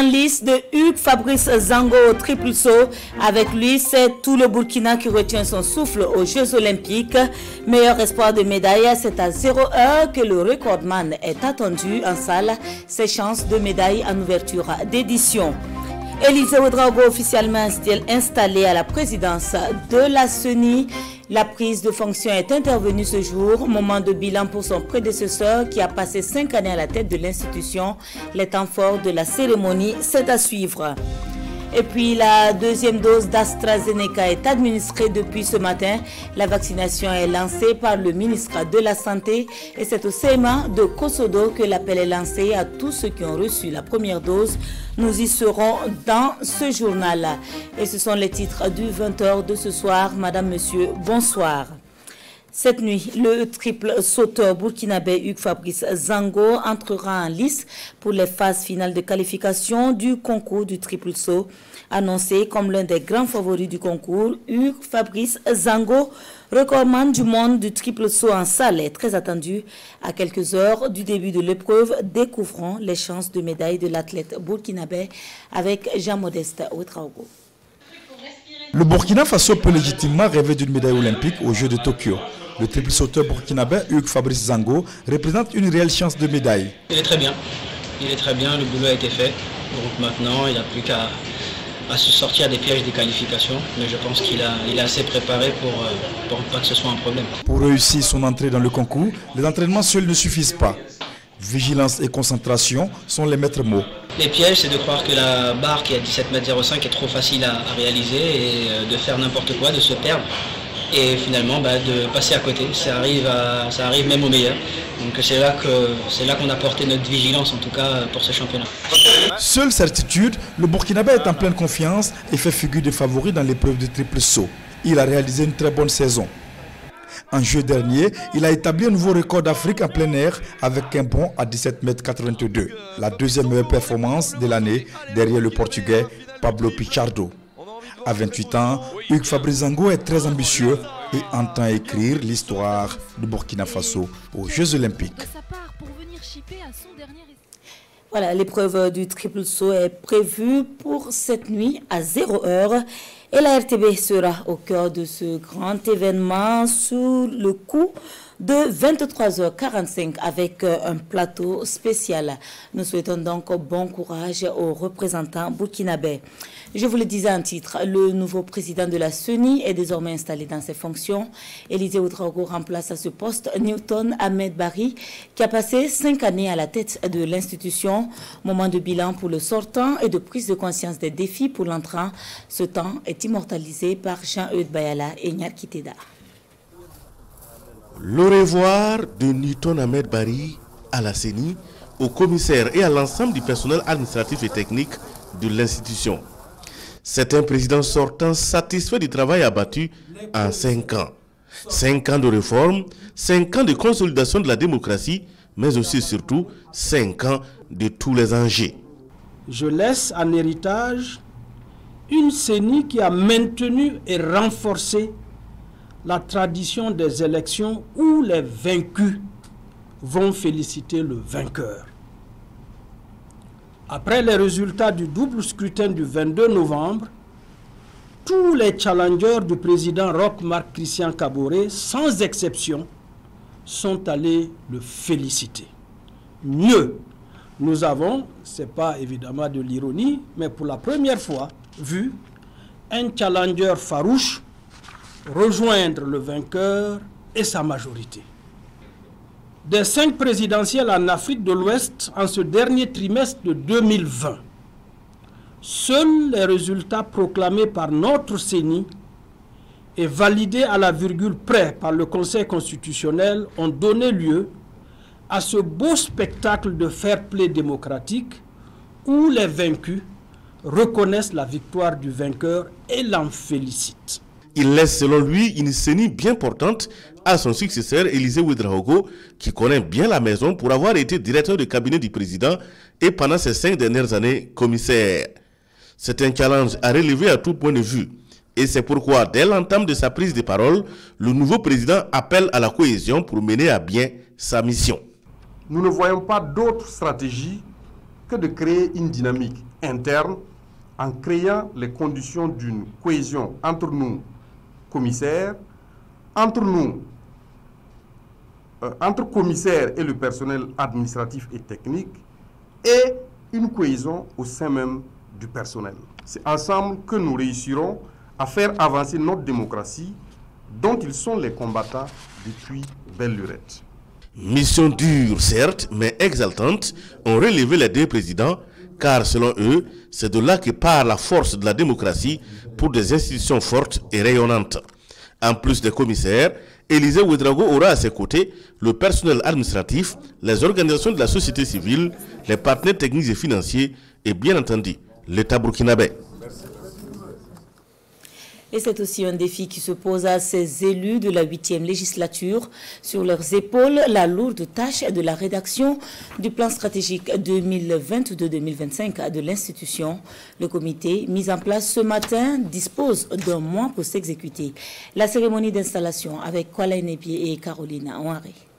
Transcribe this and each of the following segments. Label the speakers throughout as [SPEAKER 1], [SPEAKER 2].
[SPEAKER 1] En liste de Hugues Fabrice Zango au triple saut. Avec lui, c'est tout le Burkina qui retient son souffle aux Jeux Olympiques. Meilleur espoir de médaille, c'est à 0 heure que le recordman est attendu en salle. Ses chances de médaille en ouverture d'édition. Élisée Ouedraogo officiellement installé à la présidence de la CENI. La prise de fonction est intervenue ce jour, moment de bilan pour son prédécesseur qui a passé cinq années à la tête de l'institution. Les temps forts de la cérémonie, c'est à suivre. Et puis la deuxième dose d'AstraZeneca est administrée depuis ce matin. La vaccination est lancée par le ministre de la Santé et c'est au CMA de Kosodo que l'appel est lancé à tous ceux qui ont reçu la première dose. Nous y serons dans ce journal. Et ce sont les titres du 20h de ce soir. Madame, Monsieur, bonsoir. Cette nuit, le triple sauteur burkinabé Hugues Fabrice Zango entrera en lice pour les phases finales de qualification du concours du triple saut. Annoncé comme l'un des grands favoris du concours, Hugues Fabrice Zango, recordman du monde du triple saut en salle, est très attendu. À quelques heures du début de l'épreuve, découvrons les chances de médaille de l'athlète burkinabé avec Jean-Modeste Ouetraogo.
[SPEAKER 2] Le Burkina Faso peut légitimement rêver d'une médaille olympique aux Jeux de Tokyo. Le triple sauteur burkinabé Hugues Fabrice Zango représente une réelle chance de médaille.
[SPEAKER 3] Il est très bien. Il est très bien, le boulot a été fait. Donc maintenant, il n'a plus qu'à se sortir des pièges des qualifications. Mais je pense qu'il est assez préparé pour, euh, pour pas que ce soit un problème.
[SPEAKER 2] Pour réussir son entrée dans le concours, les entraînements seuls ne suffisent pas. Vigilance et concentration sont les maîtres mots.
[SPEAKER 3] Les pièges, c'est de croire que la barre qui est à 17 m 05 est trop facile à, réaliser et euh, de faire n'importe quoi, de se perdre et finalement bah, de passer à côté. Ça arrive, même au meilleur. Donc c'est là qu'on a porté notre vigilance en tout cas pour ce championnat.
[SPEAKER 2] Seule certitude, le Burkinabé est en pleine confiance et fait figure de favori dans l'épreuve de triple saut. Il a réalisé une très bonne saison. En jeu dernier, il a établi un nouveau record d'Afrique en plein air avec un bond à 17,82 m. La deuxième meilleure performance de l'année derrière le Portugais Pablo Pichardo. À 28 ans, Hugues Fabrizango est très ambitieux et entend écrire l'histoire du Burkina Faso aux Jeux Olympiques.
[SPEAKER 1] Voilà, l'épreuve du triple saut est prévue pour cette nuit à 0 heure. Et la RTB sera au cœur de ce grand événement sous le coup de 23h45 avec euh, un plateau spécial. Nous souhaitons donc bon courage aux représentants burkinabés. Je vous le disais en titre, le nouveau président de la CENI est désormais installé dans ses fonctions. Élisée Outraogo remplace à ce poste Newton Ahmed Barry, qui a passé cinq années à la tête de l'institution. Moment de bilan pour le sortant et de prise de conscience des défis pour l'entrant. Ce temps est immortalisé par Jean-Eudes Bayala et Nyar Kiteda.
[SPEAKER 4] Le revoir de Newton Ahmed Barry à la CENI, au commissaire et à l'ensemble du personnel administratif et technique de l'institution. C'est un président sortant satisfait du travail abattu en cinq ans. Cinq ans de réforme, cinq ans de consolidation de la démocratie, mais aussi et surtout cinq ans de tous les enjeux.
[SPEAKER 5] Je laisse en héritage une CENI qui a maintenu et renforcé la tradition des élections où les vaincus vont féliciter le vainqueur. Après les résultats du double scrutin du 22 novembre, tous les challengers du président Roch Marc Christian Caboret, sans exception, sont allés le féliciter. Mieux, nous avons, ce n'est pas évidemment de l'ironie, mais pour la première fois, vu un challenger farouche rejoindre le vainqueur et sa majorité des cinq présidentielles en Afrique de l'Ouest en ce dernier trimestre de 2020, seuls les résultats proclamés par notre CENI et validés à la virgule près par le Conseil constitutionnel ont donné lieu à ce beau spectacle de fair play démocratique où les vaincus reconnaissent la victoire du vainqueur et l'en félicitent.
[SPEAKER 4] Il laisse selon lui une CENI bien portante à son successeur Élisée Ouedraogo, qui connaît bien la maison pour avoir été directeur de cabinet du président et pendant ces cinq dernières années commissaire. C'est un challenge à relever à tout point de vue. Et c'est pourquoi, dès l'entame de sa prise de parole, le nouveau président appelle à la cohésion pour mener à bien sa mission.
[SPEAKER 6] Nous ne voyons pas d'autre stratégie que de créer une dynamique interne en créant les conditions d'une cohésion entre nous, commissaires, entre nous, euh, entre commissaires et le personnel administratif et technique, et une cohésion au sein même du personnel. C'est ensemble que nous réussirons à faire avancer notre démocratie dont ils sont les combattants depuis belle lurette.
[SPEAKER 4] Mission dure, certes, mais exaltante, ont relevé les deux présidents, car selon eux, c'est de là que part la force de la démocratie pour des institutions fortes et rayonnantes. En plus des commissaires, Élisée Ouedrago aura à ses côtés le personnel administratif, les organisations de la société civile, les partenaires techniques et financiers et bien entendu l'État burkinabé.
[SPEAKER 1] Et c'est aussi un défi qui se pose à ces élus de la 8e législature. Sur leurs épaules, la lourde tâche de la rédaction du plan stratégique 2022-2025 de l'institution. Le comité, mis en place ce matin, dispose d'un mois pour s'exécuter. La cérémonie d'installation avec Kuala Nepier et Caroline Ouari.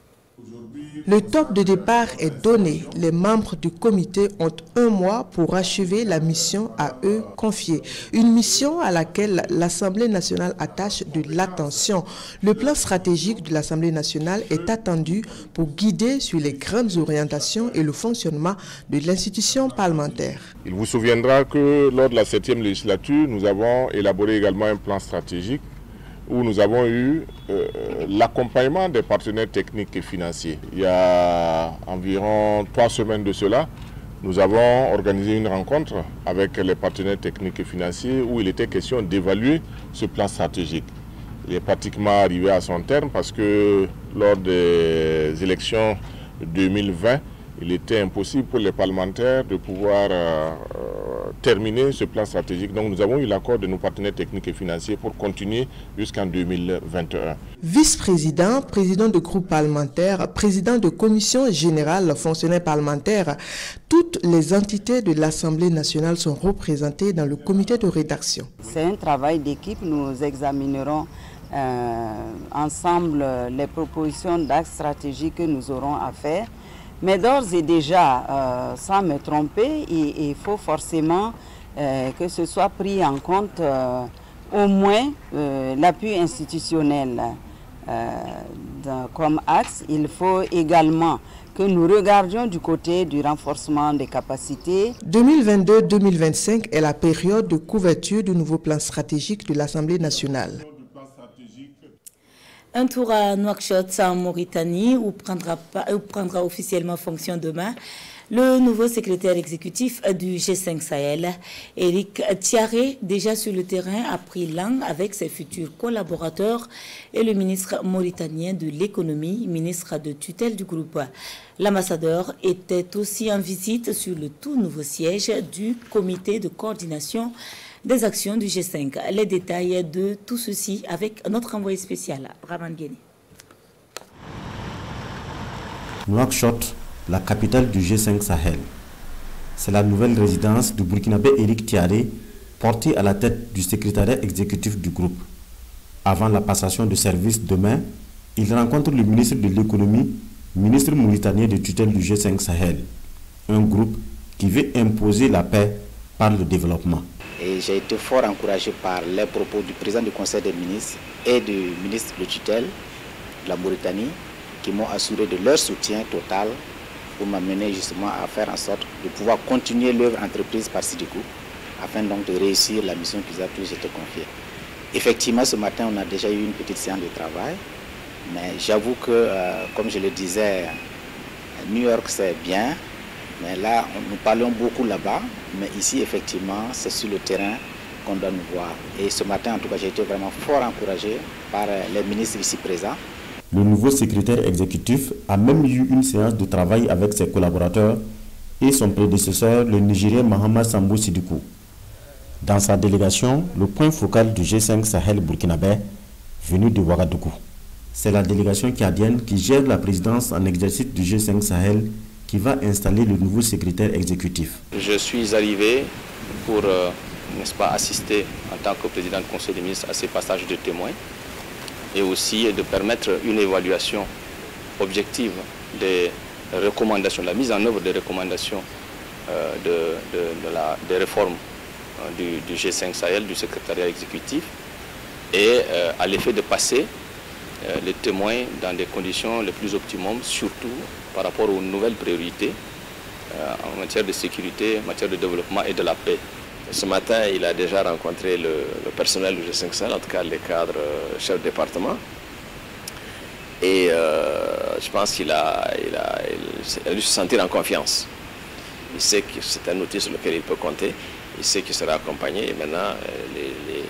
[SPEAKER 7] Le top de départ est donné. Les membres du comité ont un mois pour achever la mission à eux confiée. Une mission à laquelle l'Assemblée nationale attache de l'attention. Le plan stratégique de l'Assemblée nationale est attendu pour guider sur les grandes orientations et le fonctionnement de l'institution parlementaire.
[SPEAKER 8] Il vous souviendra que lors de la 7e législature, nous avons élaboré également un plan stratégique où nous avons eu euh, l'accompagnement des partenaires techniques et financiers. Il y a environ trois semaines de cela, nous avons organisé une rencontre avec les partenaires techniques et financiers où il était question d'évaluer ce plan stratégique. Il est pratiquement arrivé à son terme parce que lors des élections 2020, il était impossible pour les parlementaires de pouvoir euh, terminer ce plan stratégique. Donc nous avons eu l'accord de nos partenaires techniques et financiers pour continuer jusqu'en 2021.
[SPEAKER 7] Vice-président, président de groupe parlementaire, président de commission générale, fonctionnaire parlementaire, toutes les entités de l'Assemblée nationale sont représentées dans le comité de rédaction.
[SPEAKER 9] C'est un travail d'équipe. Nous examinerons euh, ensemble les propositions d'actes stratégiques que nous aurons à faire. Mais d'ores et déjà, euh, sans me tromper, il, faut forcément euh, que ce soit pris en compte euh, au moins l'appui institutionnel comme axe. Il faut également que nous regardions du côté du renforcement des capacités.
[SPEAKER 7] 2022-2025 est la période de couverture du nouveau plan stratégique de l'Assemblée nationale.
[SPEAKER 1] Un tour à Nouakchott, en Mauritanie, où prendra, où prendra officiellement fonction demain le nouveau secrétaire exécutif du G5 Sahel, Eric Thiaré, déjà sur le terrain, a pris langue avec ses futurs collaborateurs et le ministre mauritanien de l'économie, ministre de tutelle du groupe. L'ambassadeur était aussi en visite sur le tout nouveau siège du comité de coordination des actions du G5. Les détails de tout ceci avec notre envoyé spécial, Raman Guéni.
[SPEAKER 10] Nouakchott, la capitale du G5 Sahel. C'est la nouvelle résidence du Burkinabé Eric Tiaré, porté à la tête du secrétariat exécutif du groupe. Avant la passation de service demain, il rencontre le ministre de l'économie, ministre mauritanien de tutelle du G5 Sahel, un groupe qui veut imposer la paix par le développement.
[SPEAKER 11] Et j'ai été fort encouragé par les propos du président du Conseil des ministres et du ministre de tutelle de la Mauritanie qui m'ont assuré de leur soutien total pour m'amener justement à faire en sorte de pouvoir continuer l'œuvre entreprise par Sidikou afin donc de réussir la mission qu'ils ont tous été confiée. Effectivement, ce matin, on a déjà eu une petite séance de travail, mais j'avoue que, euh, comme je le disais, New York c'est bien, mais là, nous parlons beaucoup là-bas, mais ici, effectivement, c'est sur le terrain qu'on doit nous voir. Et ce matin, en tout cas, j'ai été vraiment fort encouragé par euh, les ministres ici présents.
[SPEAKER 10] Le nouveau secrétaire exécutif a même eu une séance de travail avec ses collaborateurs et son prédécesseur, le Nigérien Mohamed Sambou Sidikou. Dans sa délégation, le point focal du G5 Sahel burkinabé, venu de Ouagadougou. C'est la délégation cadienne qui gère la présidence en exercice du G5 Sahel qui va installer le nouveau secrétaire exécutif.
[SPEAKER 12] Je suis arrivé pour, euh, n'est-ce pas, assister en tant que président du Conseil des ministres à ces passages de témoins et aussi de permettre une évaluation objective des recommandations, la mise en œuvre des recommandations de, la, des réformes du, du, G5 Sahel, du secrétariat exécutif, et à l'effet de passer les témoins dans des conditions les plus optimum, surtout par rapport aux nouvelles priorités en matière de sécurité, en matière de développement et de la paix.
[SPEAKER 13] Ce matin, il a déjà rencontré le, personnel du G5 Sahel, en tout cas les cadres chefs de département. Et euh, je pense qu'il a, dû se sentir en confiance. Il sait que c'est un outil sur lequel il peut compter. Il sait qu'il sera accompagné. Et maintenant, euh,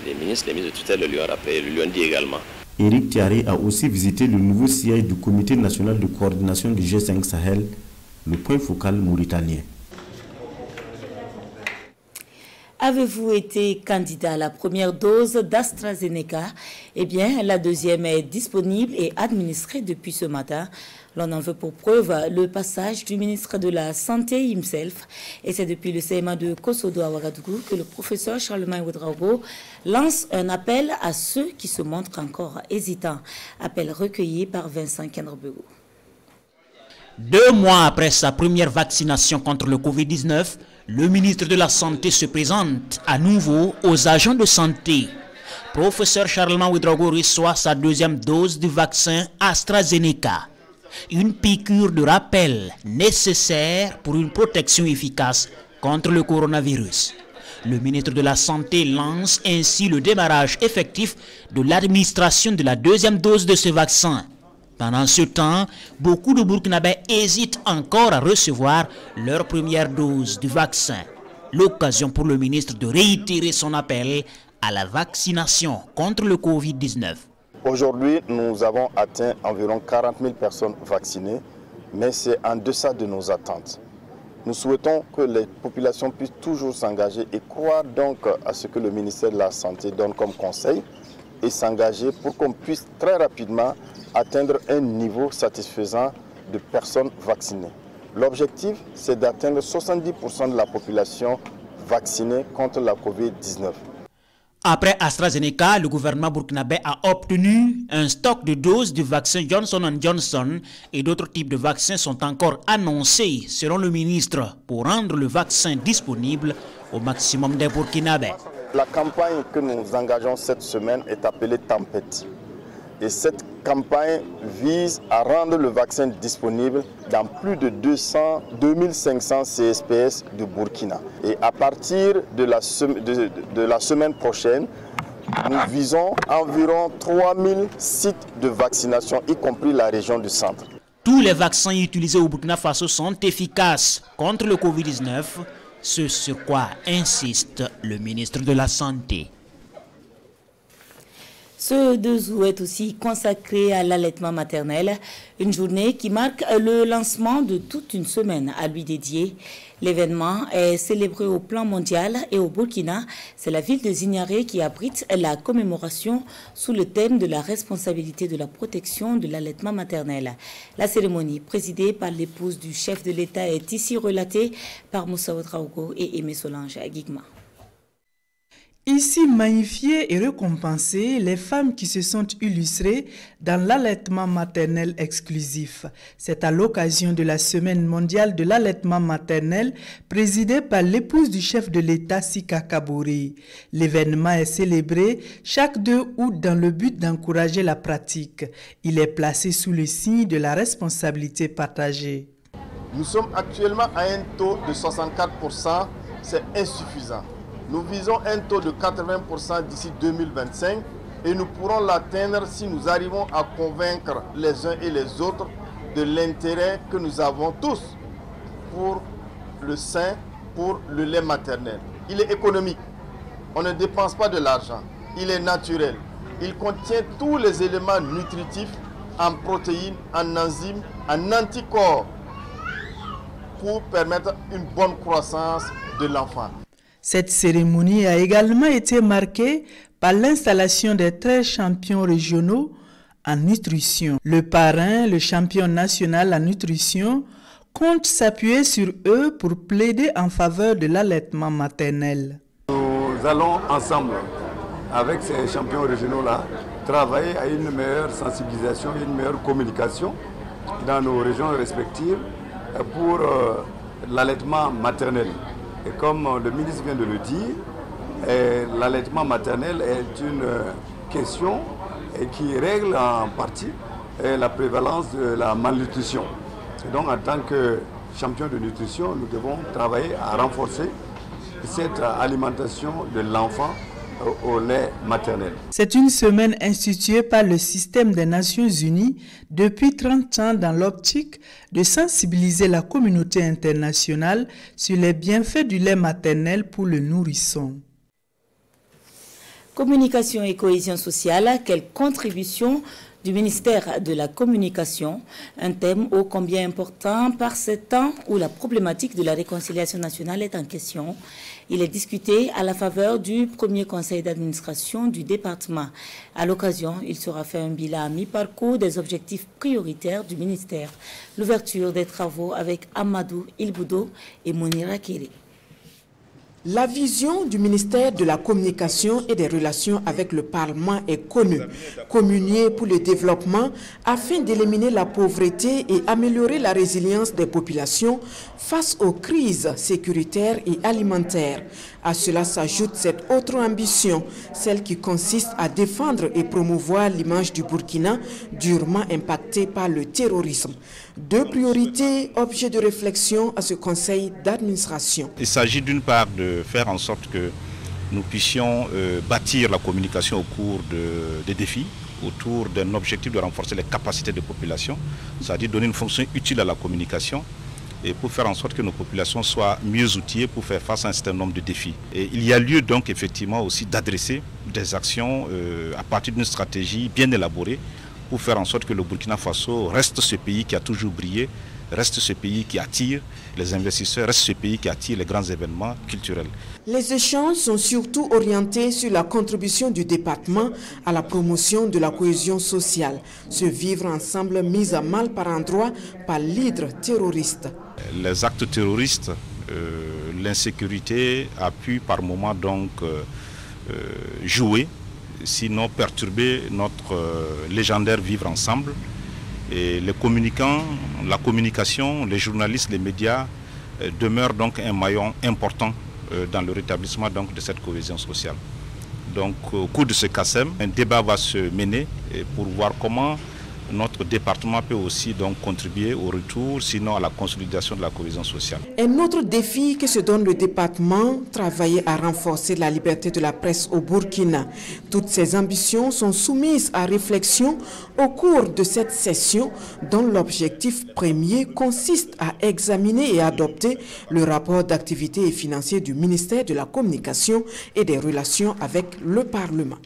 [SPEAKER 13] les, ministres, les ministres de tutelle le lui ont rappelé, le lui ont dit également.
[SPEAKER 10] Éric Thiaré a aussi visité le nouveau siège du Comité national de coordination du G5 Sahel, le point focal mauritanien.
[SPEAKER 1] Avez-vous été candidat à la première dose d'AstraZeneca? Eh bien, la deuxième est disponible et administrée depuis ce matin. L'on en veut pour preuve le passage du ministre de la Santé himself. Et c'est depuis le CMA de Kosodo à Ouagadougou que le professeur Charlemagne Ouedraogo lance un appel à ceux qui se montrent encore hésitants. Appel recueilli par Vincent Kenrbego.
[SPEAKER 14] Deux mois après sa première vaccination contre le Covid-19, le ministre de la Santé se présente à nouveau aux agents de santé. Professeur Charlemagne Ouedraogo reçoit sa deuxième dose du vaccin AstraZeneca. Une piqûre de rappel nécessaire pour une protection efficace contre le coronavirus. Le ministre de la Santé lance ainsi le démarrage effectif de l'administration de la deuxième dose de ce vaccin. Pendant ce temps, beaucoup de Burkinabés hésitent encore à recevoir leur première dose du vaccin. L'occasion pour le ministre de réitérer son appel à la vaccination contre le Covid-19.
[SPEAKER 15] Aujourd'hui, nous avons atteint environ 40 000 personnes vaccinées, mais c'est en deçà de nos attentes. Nous souhaitons que les populations puissent toujours s'engager et croire donc à ce que le ministère de la Santé donne comme conseil et s'engager pour qu'on puisse très rapidement atteindre un niveau satisfaisant de personnes vaccinées. L'objectif, c'est d'atteindre 70% de la population vaccinée contre la COVID-19.
[SPEAKER 14] Après AstraZeneca, le gouvernement burkinabé a obtenu un stock de doses du vaccin Johnson Johnson et d'autres types de vaccins sont encore annoncés, selon le ministre, pour rendre le vaccin disponible au maximum des Burkinabés.
[SPEAKER 15] La campagne que nous engageons cette semaine est appelée Tempête. Et cette campagne vise à rendre le vaccin disponible dans plus de 200, 2500 CSPS de Burkina. Et à partir de la, de, la semaine prochaine, nous visons environ 3000 sites de vaccination, y compris la région du centre.
[SPEAKER 14] Tous les vaccins utilisés au Burkina Faso sont efficaces contre le Covid-19, ce sur quoi insiste le ministre de la Santé.
[SPEAKER 1] Ce 2 août est aussi consacré à l'allaitement maternel, une journée qui marque le lancement de toute une semaine à lui dédiée. L'événement est célébré au plan mondial et au Burkina. C'est la ville de Zignaré qui abrite la commémoration sous le thème de la responsabilité de la protection de l'allaitement maternel. La cérémonie, présidée par l'épouse du chef de l'État, est ici relatée par Moussa Ouatraogo et Aimé Solange à.
[SPEAKER 16] Ici magnifier et récompenser les femmes qui se sont illustrées dans l'allaitement maternel exclusif. C'est à l'occasion de la Semaine mondiale de l'allaitement maternel présidée par l'épouse du chef de l'État Sika Kabouri. L'événement est célébré chaque 2 août dans le but d'encourager la pratique. Il est placé sous le signe de la responsabilité partagée.
[SPEAKER 15] Nous sommes actuellement à un taux de 64%, c'est insuffisant. Nous visons un taux de 80% d'ici 2025 et nous pourrons l'atteindre si nous arrivons à convaincre les uns et les autres de l'intérêt que nous avons tous pour le sein, pour le lait maternel. Il est économique. On ne dépense pas de l'argent. Il est naturel. Il contient tous les éléments nutritifs en protéines, en enzymes, en anticorps pour permettre une bonne croissance de l'enfant.
[SPEAKER 16] Cette cérémonie a également été marquée par l'installation des 13 champions régionaux en nutrition. Le parrain, le champion national en nutrition, compte s'appuyer sur eux pour plaider en faveur de l'allaitement maternel.
[SPEAKER 17] Nous allons ensemble, avec ces champions régionaux-là, travailler à une meilleure sensibilisation une meilleure communication dans nos régions respectives pour euh, l'allaitement maternel. Et comme le ministre vient de le dire, l'allaitement maternel est une question qui règle en partie la prévalence de la malnutrition. Et donc en tant que champion de nutrition, nous devons travailler à renforcer cette alimentation de l'enfant au lait maternel.
[SPEAKER 16] C'est une semaine instituée par le système des Nations Unies depuis 30 ans dans l'optique de sensibiliser la communauté internationale sur les bienfaits du lait maternel pour le nourrisson.
[SPEAKER 1] Communication et cohésion sociale, quelle contribution du ministère de la Communication, un thème ô combien important par ce temps où la problématique de la réconciliation nationale est en question. Il est discuté à la faveur du premier conseil d'administration du département. À l'occasion, il sera fait un bilan à mi-parcours des objectifs prioritaires du ministère. L'ouverture des travaux avec Amadou Ilboudo et Monira Kiri.
[SPEAKER 7] La vision du ministère de la Communication et des Relations avec le Parlement est connue. Communier pour le développement afin d'éliminer la pauvreté et améliorer la résilience des populations face aux crises sécuritaires et alimentaires. À cela s'ajoute cette autre ambition, celle qui consiste à défendre et promouvoir l'image du Burkina durement impactée par le terrorisme. Deux priorités, objets de réflexion à ce conseil d'administration.
[SPEAKER 18] Il s'agit d'une part de faire en sorte que nous puissions euh, bâtir la communication au cours de, des défis autour d'un objectif de renforcer les capacités des populations, c'est-à-dire donner une fonction utile à la communication et pour faire en sorte que nos populations soient mieux outillées pour faire face à un certain nombre de défis. Il y a lieu donc effectivement aussi d'adresser des actions euh, à partir d'une stratégie bien élaborée pour faire en sorte que le Burkina Faso reste ce pays qui a toujours brillé, reste ce pays qui attire les investisseurs, reste ce pays qui attire les grands événements culturels.
[SPEAKER 7] Les échanges sont surtout orientés sur la contribution du département à la promotion de la cohésion sociale, ce vivre ensemble mis à mal par endroits par l'hydre terroriste.
[SPEAKER 18] Les actes terroristes, euh, l'insécurité a pu par moments donc euh, euh, jouer, sinon perturber notre légendaire vivre ensemble. Et les communicants, la communication, les journalistes, les médias demeurent donc un maillon important dans le rétablissement donc, de cette cohésion sociale. Donc au cours de ce CASEM, un débat va se mener pour voir comment notre département peut aussi donc contribuer au retour, sinon à la consolidation de la cohésion sociale.
[SPEAKER 7] Un autre défi que se donne le département, travailler à renforcer la liberté de la presse au Burkina. Toutes ces ambitions sont soumises à réflexion au cours de cette session dont l'objectif premier consiste à examiner et adopter le rapport d'activité et financier du ministère de la Communication et des Relations avec le Parlement.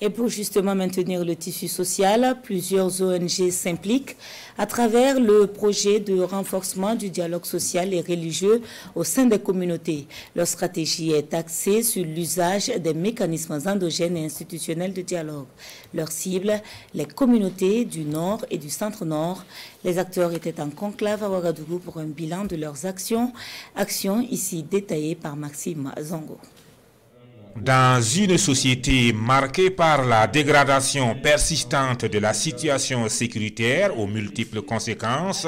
[SPEAKER 1] Et pour justement maintenir le tissu social, plusieurs ONG s'impliquent à travers le projet de renforcement du dialogue social et religieux au sein des communautés. Leur stratégie est axée sur l'usage des mécanismes endogènes et institutionnels de dialogue. Leur cible, les communautés du Nord et du Centre-Nord. Les acteurs étaient en conclave à Ouagadougou pour un bilan de leurs actions, actions ici détaillées par Maxime Zongo.
[SPEAKER 19] Dans une société marquée par la dégradation persistante de la situation sécuritaire aux multiples conséquences,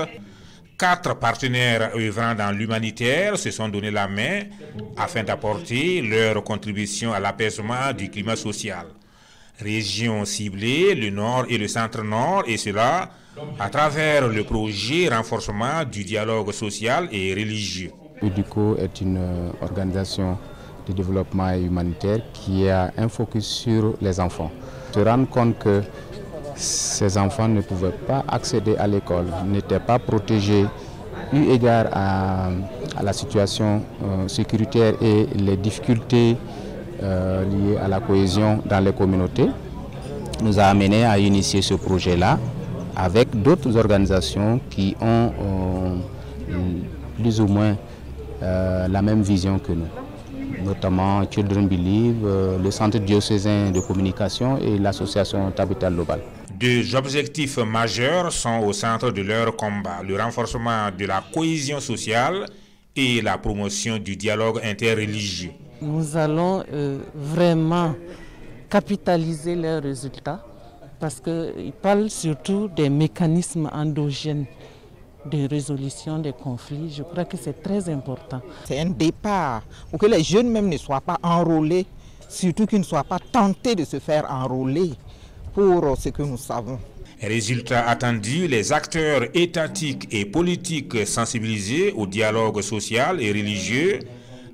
[SPEAKER 19] quatre partenaires œuvrant dans l'humanitaire se sont donné la main afin d'apporter leur contribution à l'apaisement du climat social. Régions ciblées, le Nord et le Centre-Nord, et cela à travers le projet renforcement du dialogue social et religieux.
[SPEAKER 20] UDICO est une organisation de développement humanitaire qui a un focus sur les enfants. Se rendre compte que ces enfants ne pouvaient pas accéder à l'école, n'étaient pas protégés eu égard à, la situation euh, sécuritaire et les difficultés euh, liées à la cohésion dans les communautés, nous a amené à initier ce projet-là avec d'autres organisations qui ont euh, plus ou moins la même vision que nous notamment Children Believe, le Centre diocésain de communication et l'association Tabital Global.
[SPEAKER 19] Deux objectifs majeurs sont au centre de leur combat, le renforcement de la cohésion sociale et la promotion du dialogue interreligieux.
[SPEAKER 21] Nous allons euh, vraiment capitaliser leurs résultats parce qu'ils parlent surtout des mécanismes endogènes de résolution des conflits. Je crois que c'est très important.
[SPEAKER 22] C'est un départ pour que les jeunes même ne soient pas enrôlés, surtout qu'ils ne soient pas tentés de se faire enrôler pour ce que nous savons.
[SPEAKER 19] Résultat attendu, les acteurs étatiques et politiques sensibilisés au dialogue social et religieux,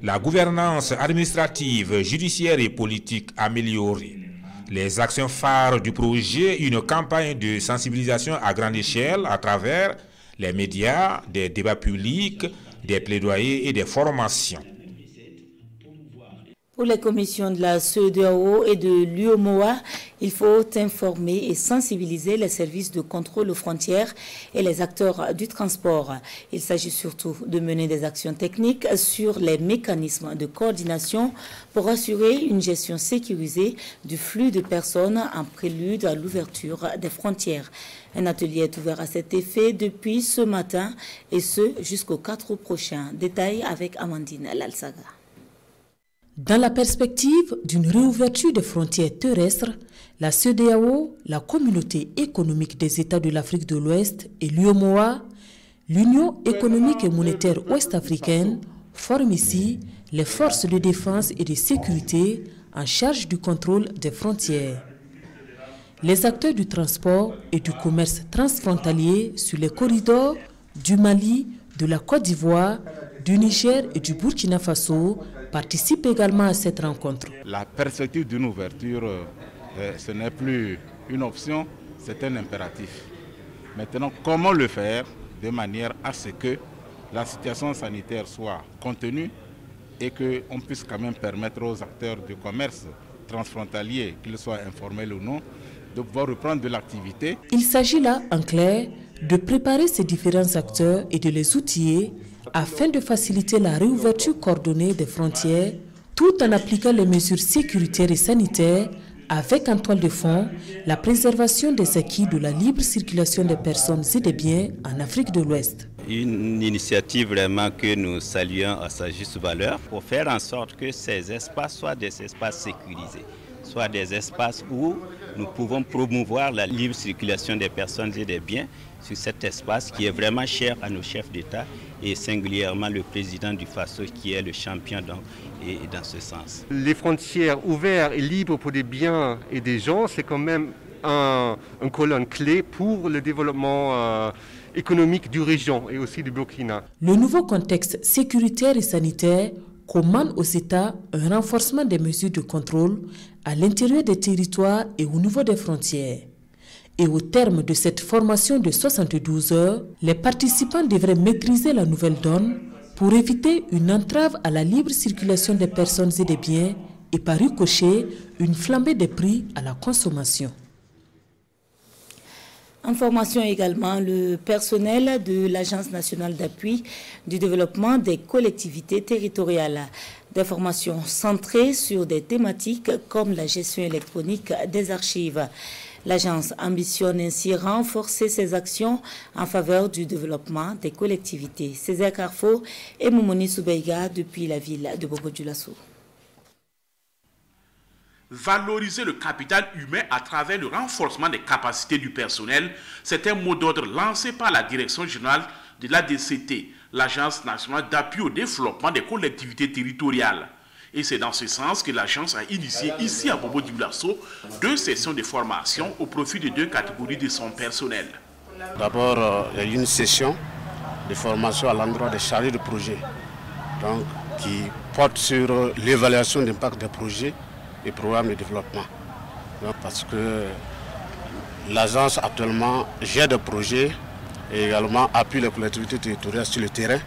[SPEAKER 19] la gouvernance administrative, judiciaire et politique améliorée. Les actions phares du projet, une campagne de sensibilisation à grande échelle à travers les médias, des débats publics, des plaidoyers et des formations.
[SPEAKER 1] Pour les commissions de la CEDEAO et de l'UOMOA, il faut informer et sensibiliser les services de contrôle aux frontières et les acteurs du transport. Il s'agit surtout de mener des actions techniques sur les mécanismes de coordination pour assurer une gestion sécurisée du flux de personnes en prélude à l'ouverture des frontières. Un atelier est ouvert à cet effet depuis ce matin et ce jusqu'au 4 août prochain. Détail avec Amandine Lalsaga.
[SPEAKER 23] Dans la perspective d'une réouverture des frontières terrestres, la CEDEAO, la Communauté économique des États de l'Afrique de l'Ouest et l'UOMOA, l'Union économique et monétaire ouest-africaine, forment ici les forces de défense et de sécurité en charge du contrôle des frontières. Les acteurs du transport et du commerce transfrontalier sur les corridors du Mali, de la Côte d'Ivoire, du Niger et du Burkina Faso participent également à cette rencontre.
[SPEAKER 24] La perspective d'une ouverture, euh, ce n'est plus une option, c'est un impératif. Maintenant, comment le faire de manière à ce que la situation sanitaire soit contenue et qu'on puisse quand même permettre aux acteurs du commerce transfrontalier, qu'ils soient informels ou non, de pouvoir reprendre de l'activité?
[SPEAKER 23] Il s'agit là, en clair, de préparer ces différents acteurs et de les outiller afin de faciliter la réouverture coordonnée des frontières tout en appliquant les mesures sécuritaires et sanitaires avec en toile de fond la préservation des acquis de la libre circulation des personnes et des biens en Afrique de l'Ouest.
[SPEAKER 25] Une initiative vraiment que nous saluons à sa juste valeur pour faire en sorte que ces espaces soient des espaces sécurisés, soient des espaces où nous pouvons promouvoir la libre circulation des personnes et des biens sur cet espace qui est vraiment cher à nos chefs d'État et singulièrement le président du FASO qui est le champion dans, et, dans ce sens.
[SPEAKER 26] Les frontières ouvertes et libres pour des biens et des gens, c'est quand même un, une colonne clé pour le développement euh, économique du région et aussi du Burkina.
[SPEAKER 23] Le nouveau contexte sécuritaire et sanitaire commande aux États un renforcement des mesures de contrôle à l'intérieur des territoires et au niveau des frontières. Et au terme de cette formation de 72 heures, les participants devraient maîtriser la nouvelle donne pour éviter une entrave à la libre circulation des personnes et des biens et par ricochet une flambée des prix à la consommation.
[SPEAKER 1] Information également, le personnel de l'Agence nationale d'appui du développement des collectivités territoriales. Des formations centrées sur des thématiques comme la gestion électronique des archives. L'agence ambitionne ainsi renforcer ses actions en faveur du développement des collectivités. Césaire Carrefour et Momoni Soubeiga depuis la ville de Bobo-Dioulasso.
[SPEAKER 27] Valoriser le capital humain à travers le renforcement des capacités du personnel, c'est un mot d'ordre lancé par la direction générale de l'ADCT, l'Agence nationale d'appui au développement des collectivités territoriales. Et c'est dans ce sens que l'agence a initié ici à Bobo Dioulasso deux sessions de formation au profit de deux catégories de son personnel.
[SPEAKER 28] D'abord, euh, il y a une session de formation à l'endroit des chargés de projet, donc, qui porte sur euh, l'évaluation d'impact des projets et programmes de développement. parce que l'agence actuellement gère des projets et également appuie les collectivités territoriales sur le terrain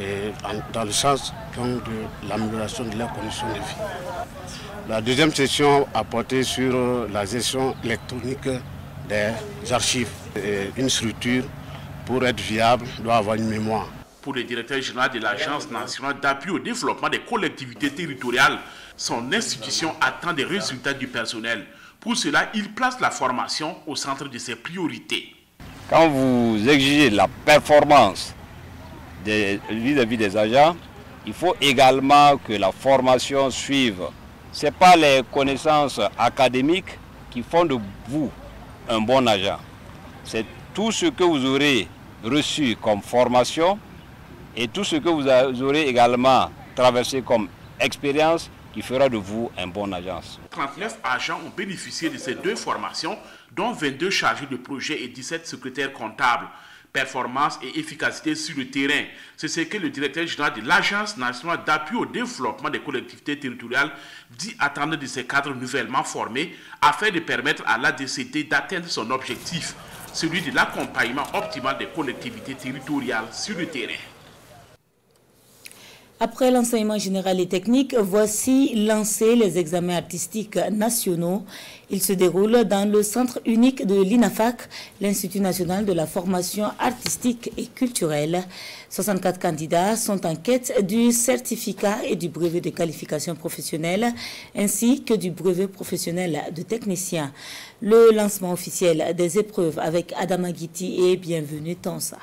[SPEAKER 28] et dans le sens de l'amélioration de leurs conditions de vie. La deuxième session a porté sur la gestion électronique des archives. une structure, pour être viable, doit avoir une mémoire.
[SPEAKER 27] Pour le directeur général de l'Agence nationale d'appui au développement des collectivités territoriales, son institution attend des résultats du personnel. Pour cela, il place la formation au centre de ses priorités.
[SPEAKER 29] Quand vous exigez la performance vis-à-vis des agents, il faut également que la formation suive. Ce n'est pas les connaissances académiques qui font de vous un bon agent. C'est tout ce que vous aurez reçu comme formation et tout ce que vous aurez également traversé comme expérience qui fera de vous un bon agence.
[SPEAKER 27] 39 agents ont bénéficié de ces deux formations, dont 22 chargés de projet et 17 secrétaires comptables. Performance et efficacité sur le terrain, c'est ce que le directeur général de l'Agence nationale d'appui au développement des collectivités territoriales dit attendre de ces cadres nouvellement formés afin de permettre à l'ADCT d'atteindre son objectif, celui de l'accompagnement optimal des collectivités territoriales sur le terrain.
[SPEAKER 1] Après l'enseignement général et technique, voici lancés les examens artistiques nationaux. Ils se déroulent dans le centre unique de l'INAFAC, l'Institut national de la formation artistique et culturelle. 64 candidats sont en quête du certificat et du brevet de qualification professionnelle, ainsi que du brevet professionnel de technicien. Le lancement officiel des épreuves avec Adama Guiti et Bienvenue Tansa.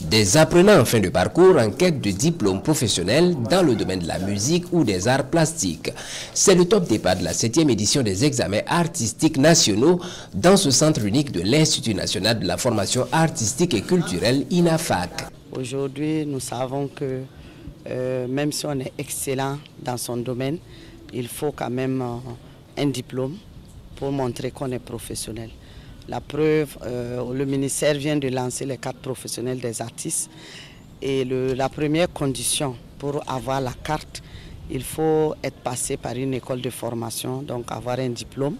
[SPEAKER 30] Des apprenants en fin de parcours en quête de diplôme professionnel dans le domaine de la musique ou des arts plastiques. C'est le top départ de la 7e édition des examens artistiques nationaux dans ce centre unique de l'Institut national de la formation artistique et culturelle INAFAC.
[SPEAKER 9] Aujourd'hui, nous savons que euh, même si on est excellent dans son domaine, il faut quand même euh, un diplôme pour montrer qu'on est professionnel. La preuve, euh, le ministère vient de lancer les cartes professionnelles des artistes et la première condition pour avoir la carte, il faut être passé par une école de formation, donc avoir un diplôme.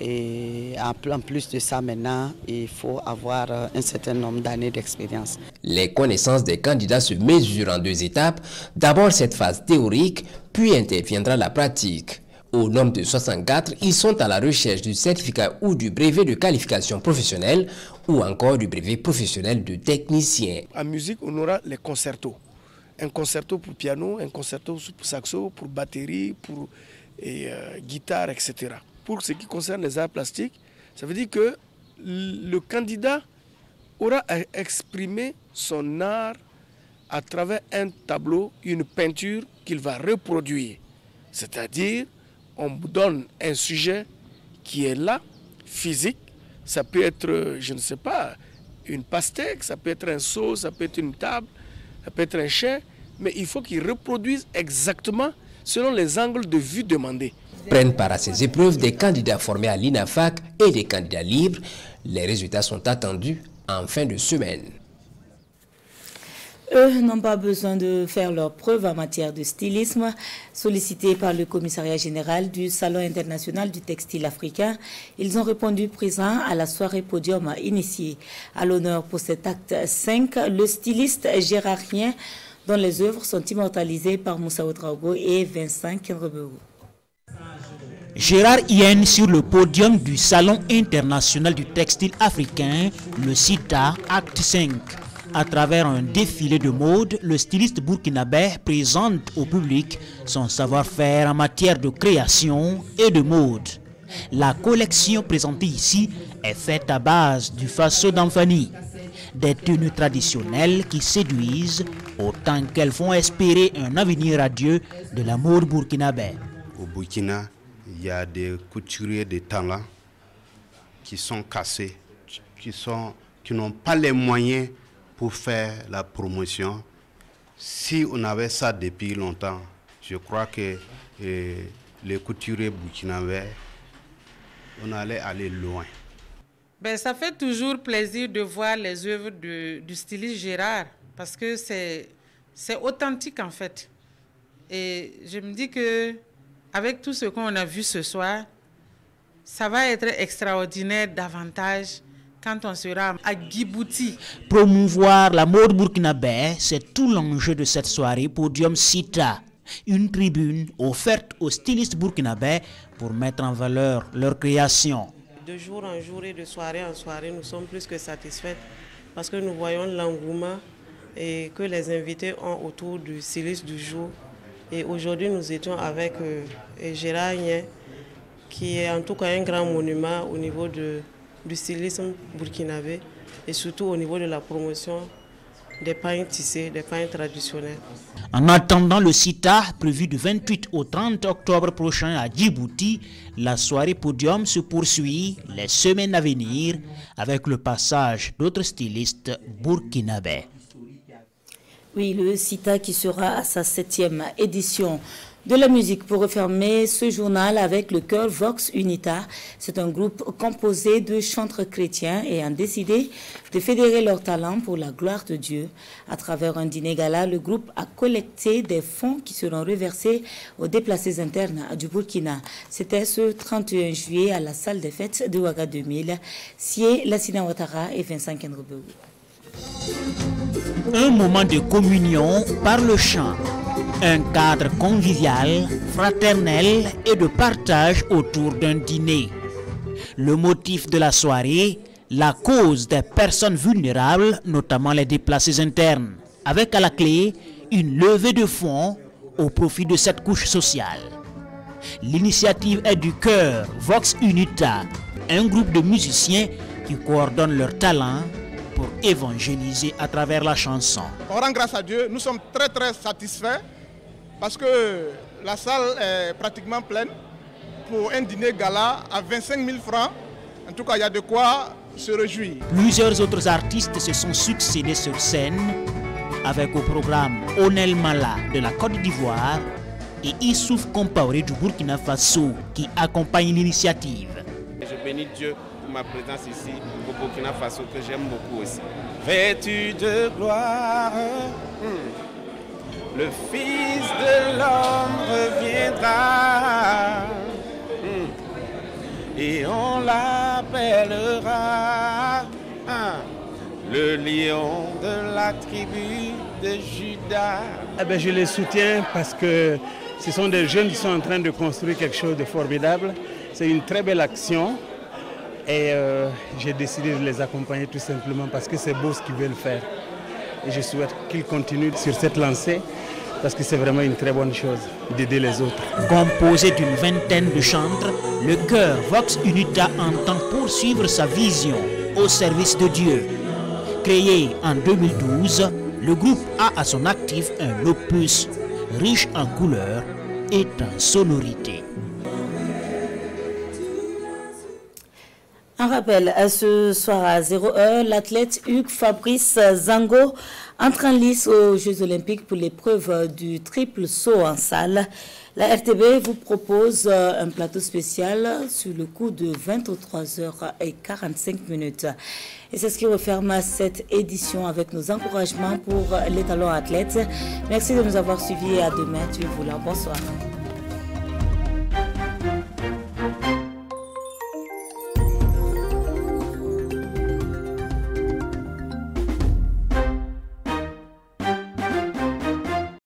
[SPEAKER 9] Et en plus de ça, maintenant, il faut avoir euh, un certain nombre d'années d'expérience.
[SPEAKER 30] Les connaissances des candidats se mesurent en deux étapes. D'abord cette phase théorique, puis interviendra la pratique. Au nombre de 64, ils sont à la recherche du certificat ou du brevet de qualification professionnelle ou encore du brevet professionnel de technicien.
[SPEAKER 31] En musique, on aura les concertos. Un concerto pour piano, un concerto pour saxo, pour batterie, pour euh, guitare, etc. Pour ce qui concerne les arts plastiques, ça veut dire que le candidat aura à exprimer son art à travers un tableau, une peinture qu'il va reproduire. C'est-à-dire on donne un sujet qui est là, physique. Ça peut être, je ne sais pas, une pastèque, ça peut être un seau, ça peut être une table, ça peut être un chien, mais il faut qu'il reproduise exactement selon les angles de vue demandés.
[SPEAKER 30] Prennent part à ces épreuves des candidats formés à l'INAFAC et des candidats libres. Les résultats sont attendus en fin de semaine.
[SPEAKER 1] Eux n'ont pas besoin de faire leurs preuves en matière de stylisme. Sollicités par le commissariat général du Salon international du textile africain, ils ont répondu présent à la soirée podium initiée. À l'honneur pour cet acte 5, le styliste gérardien dont les œuvres sont immortalisées par Moussa Oudraogo et Vincent Kenrebeu.
[SPEAKER 14] Gérard Yen sur le podium du Salon international du textile africain, le CITA Acte 5. À travers un défilé de mode, le styliste burkinabé présente au public son savoir-faire en matière de création et de mode. La collection présentée ici est faite à base du faso d'Anfani, des tenues traditionnelles qui séduisent autant qu'elles font espérer un avenir radieux de la mode burkinabé.
[SPEAKER 28] Au Burkina, il y a des couturiers de talent qui sont cassés, qui sont qui n'ont pas les moyens pour faire la promotion. Si on avait ça depuis longtemps, je crois que eh, les couturiers burkinabés, on allait aller loin.
[SPEAKER 21] Ben, ça fait toujours plaisir de voir les œuvres du styliste Gérard parce que c'est authentique en fait. Et je me dis que avec tout ce qu'on a vu ce soir, ça va être extraordinaire davantage quand on sera à Djibouti.
[SPEAKER 14] Promouvoir la mode burkinabé, c'est tout l'enjeu de cette soirée Podium Cita. Une tribune offerte aux stylistes burkinabés pour mettre en valeur leur création.
[SPEAKER 21] De jour en jour et de soirée en soirée, nous sommes plus que satisfaits parce que nous voyons l'engouement et que les invités ont autour du styliste du jour. Et aujourd'hui, nous étions avec euh, Gérard Nien, qui est en tout cas un grand monument au niveau de, du stylisme burkinabé et surtout au niveau de la promotion
[SPEAKER 32] des pains tissés, des pains traditionnels.
[SPEAKER 14] En attendant le CITA, prévu du 28 au 30 octobre prochain à Djibouti, la soirée podium se poursuit les semaines à venir avec le passage d'autres stylistes burkinabés.
[SPEAKER 1] Oui, le CITA qui sera à sa septième édition de la musique pour refermer ce journal avec le chœur Vox Unita. C'est un groupe composé de chantres chrétiens ayant décidé de fédérer leurs talents pour la gloire de Dieu. À travers un dîner gala, le groupe a collecté des fonds qui seront reversés aux déplacés internes du Burkina. C'était ce 31 juillet à la salle des fêtes de Ouaga 2000. Sié Lassina Ouattara et Vincent Kendrobeu.
[SPEAKER 14] Un moment de communion par le chant un cadre convivial, fraternel et de partage autour d'un dîner. Le motif de la soirée, la cause des personnes vulnérables, notamment les déplacés internes, avec à la clé une levée de fonds au profit de cette couche sociale. L'initiative est du cœur Vox Unita, un groupe de musiciens qui coordonnent leurs talents pour évangéliser à travers la chanson.
[SPEAKER 33] On rend grâce à Dieu, nous sommes très très satisfaits parce que la salle est pratiquement pleine pour un dîner gala à 25 000 francs. En tout cas, il y a de quoi se réjouir.
[SPEAKER 14] Plusieurs autres artistes se sont succédés sur scène avec au programme Onel Mala de la Côte d'Ivoire et Issouf Compaoré du Burkina Faso qui accompagne l'initiative.
[SPEAKER 34] Je bénis Dieu ma présence ici au Burkina Faso que j'aime beaucoup aussi. Vêtu de gloire. Le Fils de l'homme reviendra et on l'appellera le lion de la tribu de Judas. Eh ben, je les soutiens parce que ce sont des jeunes qui sont en train de construire quelque chose de formidable. C'est une très belle action et euh, j'ai décidé de les accompagner tout simplement parce que c'est beau ce qu'ils veulent faire. Et je souhaite qu'ils continuent sur cette lancée parce que c'est vraiment une très bonne chose d'aider les autres.
[SPEAKER 14] Composé d'une vingtaine de chantres, le chœur Vox Unita entend poursuivre sa vision au service de Dieu. Créé en 2012, le groupe a à son actif un opus riche en couleurs et en sonorités.
[SPEAKER 1] Un rappel, à ce soir à 0h, l'athlète Hugues Fabrice Zango entre en lice aux Jeux Olympiques pour l'épreuve du triple saut en salle. La RTB vous propose euh, un plateau spécial sur le coup de 23h45 minutes. Et c'est ce qui referme cette édition avec nos encouragements pour les talents athlètes. Merci de nous avoir suivis et à demain. Tu vous là. Bonsoir.